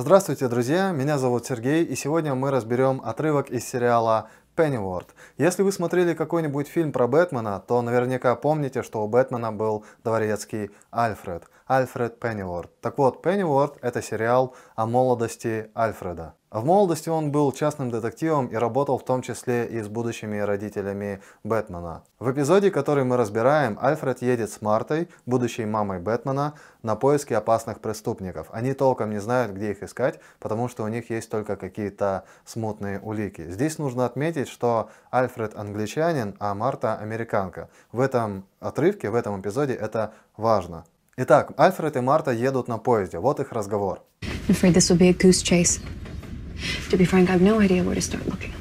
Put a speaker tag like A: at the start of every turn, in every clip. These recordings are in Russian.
A: Здравствуйте, друзья! Меня зовут Сергей, и сегодня мы разберем отрывок из сериала Пенниворд. Если вы смотрели какой-нибудь фильм про Бэтмена, то наверняка помните, что у Бэтмена был дворецкий Альфред. Альфред Пенниворд. Так вот, Пенниворд – это сериал о молодости Альфреда. В молодости он был частным детективом и работал в том числе и с будущими родителями Бэтмена. В эпизоде, который мы разбираем, Альфред едет с Мартой, будущей мамой Бэтмена, на поиски опасных преступников. Они толком не знают, где их искать, потому что у них есть только какие-то смутные улики. Здесь нужно отметить, что Альфред англичанин, а Марта американка. В этом отрывке, в этом эпизоде это важно. Итак, Альфред и Марта едут на поезде. Вот их разговор. To be frank, I have no idea where to start looking.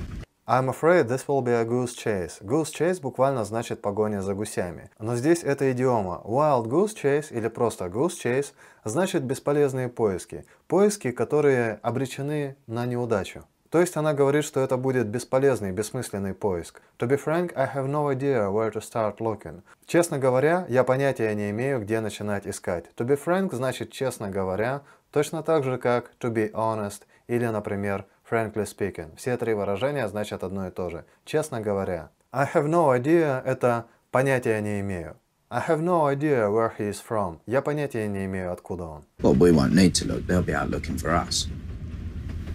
A: I'm afraid this will be a goose chase. Goose chase буквально значит погоня за гусями. Но здесь это идиома. Wild goose chase или просто goose chase значит бесполезные поиски. Поиски, которые обречены на неудачу. То есть она говорит, что это будет бесполезный, бессмысленный поиск. To be frank, I have no idea where to start looking. Честно говоря, я понятия не имею, где начинать искать. To be frank значит честно говоря, точно так же как to be honest или, например, frankly speaking. Все три выражения значат одно и то же. Честно говоря. I have no idea – это понятия не имею. I have no idea where he is from. Я понятия не имею, откуда он. Well, we won't need to look. They'll be out looking for us.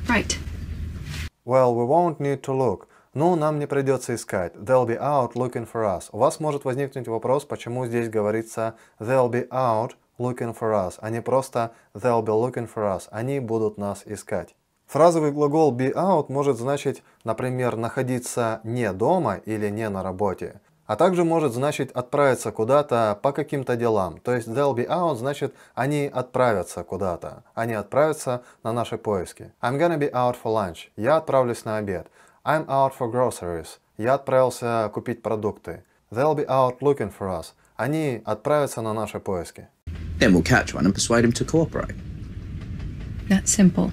A: Right. Well, we won't need to look. Ну, нам не придется искать. They'll be out looking for us. У вас может возникнуть вопрос, почему здесь говорится they'll be out looking for us, а не просто they'll be looking for us. Они будут нас искать. Фразовый глагол be out может значить, например, находиться не дома или не на работе, а также может значить отправиться куда-то по каким-то делам. То есть they'll be out значит они отправятся куда-то, они отправятся на наши поиски. I'm gonna be out for lunch. Я отправлюсь на обед. I'm out for groceries. Я отправился купить продукты. They'll be out looking for us. Они отправятся на наши поиски. Then we'll catch one and persuade him to cooperate. That's simple.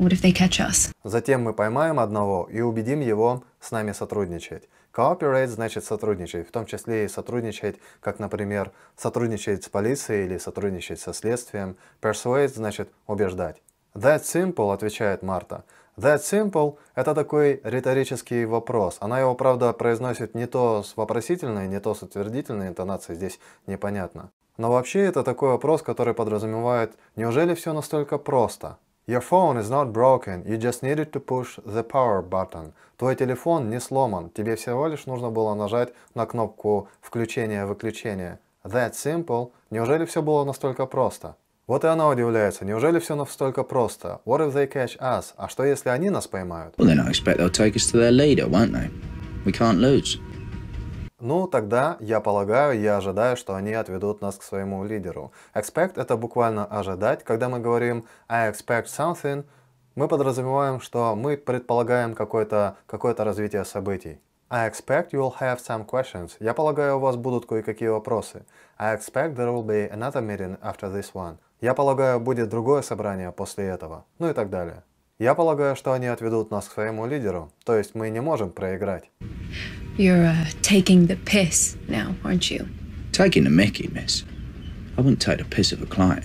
A: What if they catch us? Затем мы поймаем одного и убедим его с нами сотрудничать. Cooperate значит сотрудничать, в том числе и сотрудничать, как, например, сотрудничать с полицией или сотрудничать со следствием. Persuade значит убеждать. That simple, отвечает Марта. That simple – это такой риторический вопрос. Она его, правда, произносит не то с вопросительной, не то с утвердительной интонацией, здесь непонятно. Но вообще это такой вопрос, который подразумевает, неужели все настолько просто? Your phone is not broken, you just needed to push the power button. Твой телефон не сломан, тебе всего лишь нужно было нажать на кнопку включения-выключения. That simple. Неужели все было настолько просто? Вот и она удивляется, неужели все настолько просто? What if they catch us? А что если они нас поймают? Well, then I expect they'll take us to their leader, won't they? We can't lose. Ну, тогда, я полагаю, я ожидаю, что они отведут нас к своему лидеру. Expect – это буквально ожидать. Когда мы говорим I expect something, мы подразумеваем, что мы предполагаем какое-то какое развитие событий. I expect you will have some questions. Я полагаю, у вас будут кое-какие вопросы. I expect there will be another meeting after this one. Я полагаю, будет другое собрание после этого. Ну и так далее. Я полагаю, что они отведут нас к своему лидеру, то есть мы не можем проиграть.
B: You're uh, taking the piss now, aren't you?
C: Taking the mickey, miss. I wouldn't take the piss of a client.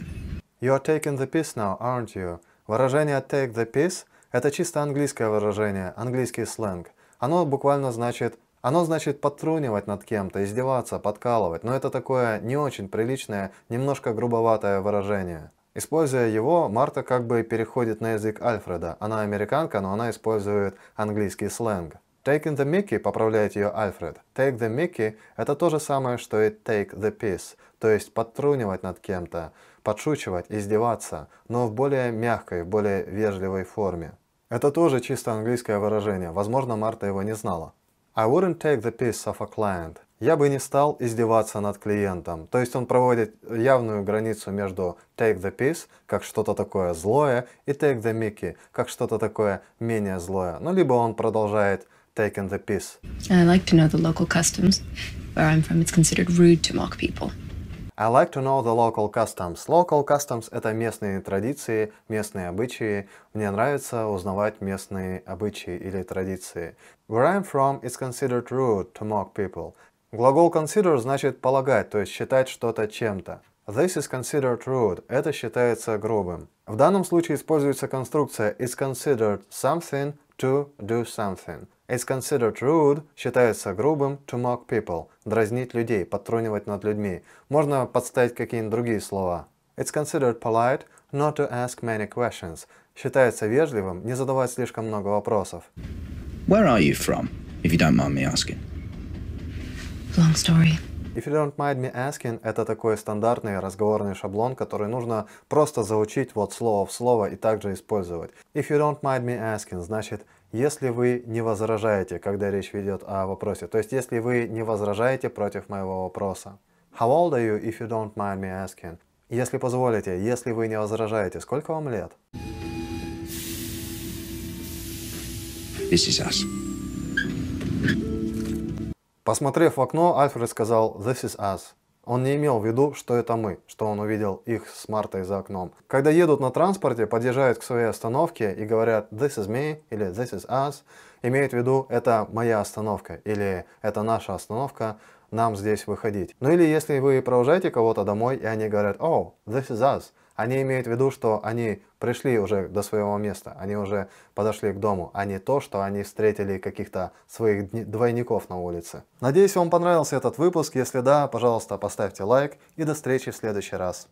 A: You're taking the piss now, aren't you? Выражение take the piss – это чисто английское выражение, английский сленг. Оно буквально значит оно значит подтрунивать над кем-то, издеваться, подкалывать, но это такое не очень приличное, немножко грубоватое выражение. Используя его, Марта как бы переходит на язык Альфреда. Она американка, но она использует английский сленг. Taking the Mickey, поправляет ее Альфред. Take the Mickey – это то же самое, что и take the piss, то есть подтрунивать над кем-то, подшучивать, издеваться, но в более мягкой, более вежливой форме. Это тоже чисто английское выражение, возможно, Марта его не знала. I wouldn't take the piss of a client. Я бы не стал издеваться над клиентом. То есть он проводит явную границу между take the piss, как что-то такое злое, и take the mickey, как что-то такое менее злое. Ну, либо он продолжает taking the piss.
B: I like to know the local customs. Where I'm from, it's considered rude to mock people.
A: I like to know the local customs. Local customs – это местные традиции, местные обычаи. Мне нравится узнавать местные обычаи или традиции. Where I'm from, it's considered rude to mock people. Глагол consider значит полагать, то есть считать что-то чем-то. This is considered rude. Это считается грубым. В данном случае используется конструкция It's considered something to do something. It's considered rude считается грубым to mock people. Дразнить людей, подтрунивать над людьми. Можно подставить какие-нибудь другие слова. It's considered polite not to ask many questions. Считается вежливым не задавать слишком много вопросов.
C: Where are you from, if you don't mind me asking?
B: Long story.
A: If you don't mind me asking, это такой стандартный разговорный шаблон, который нужно просто заучить вот слово в слово и также использовать. If you don't mind me asking, значит, если вы не возражаете, когда речь ведет о вопросе. То есть, если вы не возражаете против моего вопроса. How old are you, if you don't mind me asking? Если позволите, если вы не возражаете, сколько вам лет?
C: This is us.
A: Посмотрев в окно, Альфред сказал «This is us». Он не имел в виду, что это мы, что он увидел их с Мартой за окном. Когда едут на транспорте, подъезжают к своей остановке и говорят «This is me» или «This is us», имеют в виду «Это моя остановка» или «Это наша остановка», нам здесь выходить. Ну или если вы провожаете кого-то домой, и они говорят «Oh, this is us», они имеют в виду, что они пришли уже до своего места, они уже подошли к дому, а не то, что они встретили каких-то своих двойников на улице. Надеюсь, вам понравился этот выпуск. Если да, пожалуйста, поставьте лайк и до встречи в следующий раз.